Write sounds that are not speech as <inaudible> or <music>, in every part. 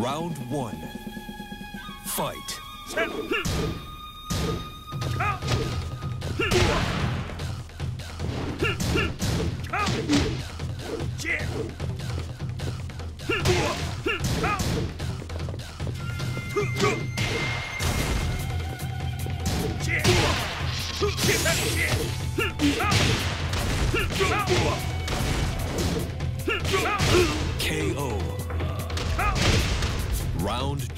Round one. Fight.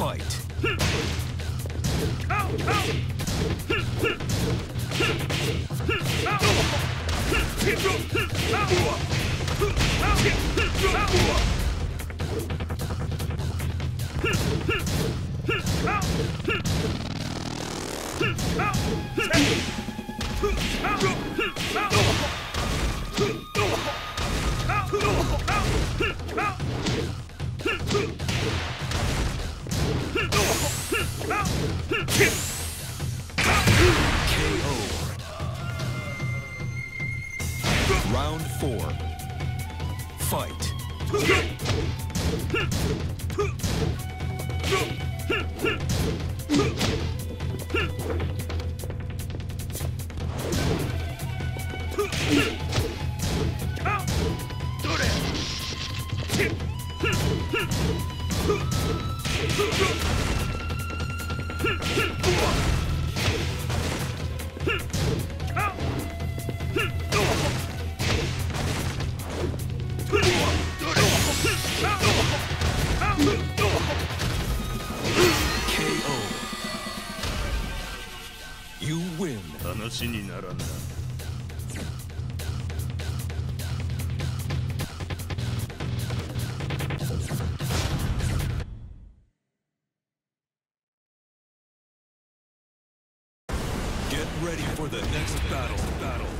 fight. Round four. Fight. You win. 話にならんな。Get ready for the next battle. battle.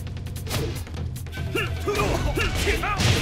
啊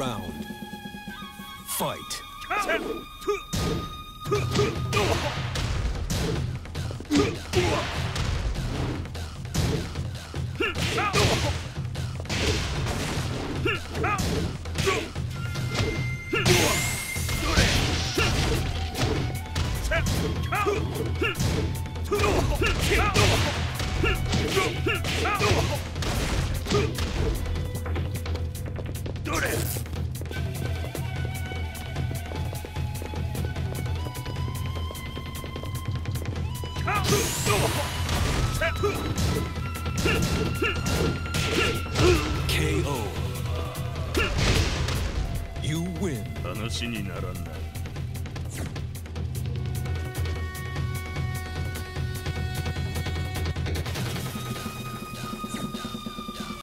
round. Fight. <laughs> KO. You win. 話にならない